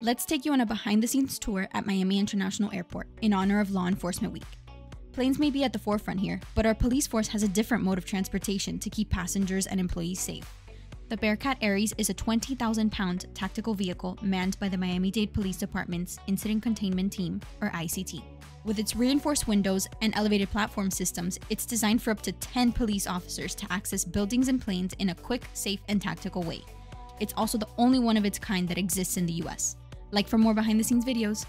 Let's take you on a behind the scenes tour at Miami International Airport in honor of Law Enforcement Week. Planes may be at the forefront here, but our police force has a different mode of transportation to keep passengers and employees safe. The Bearcat Ares is a 20,000 pound tactical vehicle manned by the Miami Dade Police Department's Incident Containment Team, or ICT. With its reinforced windows and elevated platform systems, it's designed for up to 10 police officers to access buildings and planes in a quick, safe, and tactical way. It's also the only one of its kind that exists in the US. Like for more behind the scenes videos,